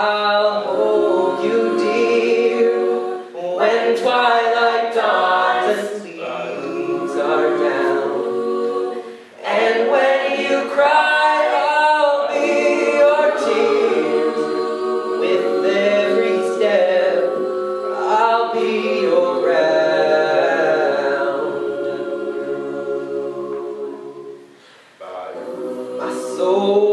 I'll hold you dear when twilight dawns and leaves. And when you cry, I'll be your tears. With every step, I'll be. My soul.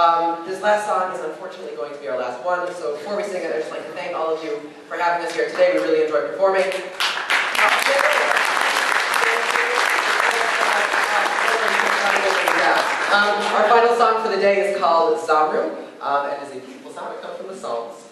Um, this last song is unfortunately going to be our last one, so before we sing it, I'd just like to thank all of you for having us here today. We really enjoyed performing. Um, our final song for the day is called Zamru, um, and is a beautiful song that comes from the Psalms.